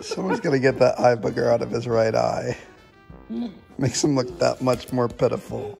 Someone's gonna get that eye booger out of his right eye. Makes him look that much more pitiful.